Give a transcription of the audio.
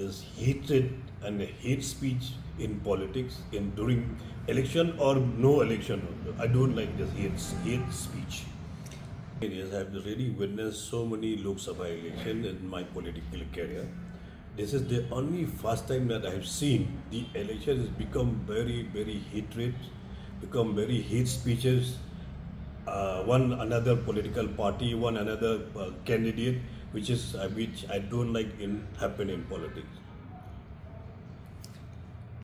There's hatred and hate speech in politics in during election or no election. I don't like this hate, hate speech. Yes, I've really witnessed so many Lok Sabha elections in my political career. This is the only first time that I've seen the election has become very, very hatred, become very hate speeches. Uh, one another political party, one another uh, candidate, which is uh, which I don't like in happen in politics.